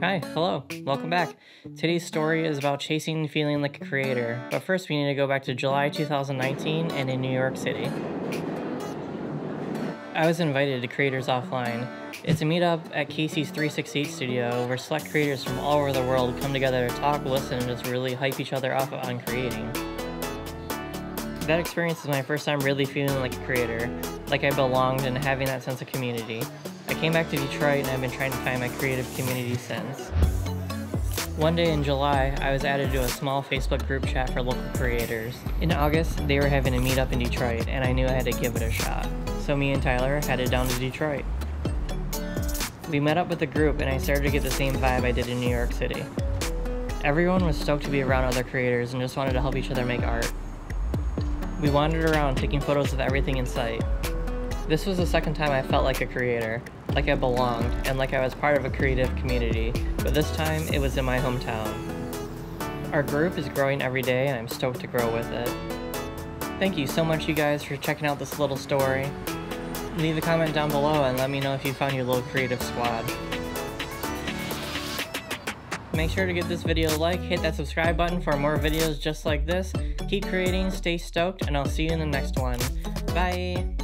Hi, hello, welcome back. Today's story is about chasing feeling like a creator, but first we need to go back to July 2019 and in New York City. I was invited to Creators Offline. It's a meetup at Casey's 368 studio where select creators from all over the world come together to talk, listen, and just really hype each other up on creating. That experience is my first time really feeling like a creator, like I belonged and having that sense of community. I came back to Detroit and I've been trying to find my creative community since. One day in July, I was added to a small Facebook group chat for local creators. In August, they were having a meetup in Detroit and I knew I had to give it a shot. So me and Tyler headed down to Detroit. We met up with the group and I started to get the same vibe I did in New York City. Everyone was stoked to be around other creators and just wanted to help each other make art. We wandered around taking photos of everything in sight. This was the second time I felt like a creator, like I belonged, and like I was part of a creative community, but this time it was in my hometown. Our group is growing every day and I'm stoked to grow with it. Thank you so much you guys for checking out this little story. Leave a comment down below and let me know if you found your little creative squad. Make sure to give this video a like, hit that subscribe button for more videos just like this. Keep creating, stay stoked, and I'll see you in the next one. Bye!